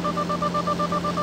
ハハハハ!